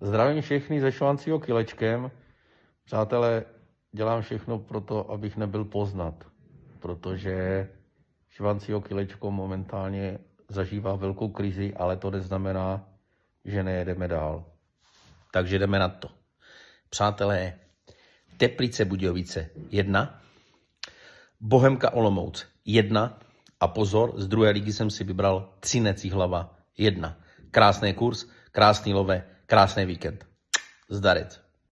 Zdravím všechny ze Švancího kilečkem. Přátelé, dělám všechno pro to, abych nebyl poznat, protože Švancího kilečko momentálně zažívá velkou krizi, ale to neznamená, že nejedeme dál. Takže jdeme na to. Přátelé, Teplice Budějovice jedna, Bohemka Olomouc jedna a pozor, z druhé ligy jsem si vybral Třinec hlava jedna. Krásný kurz, krásný love, krásný víkend. Zdarec.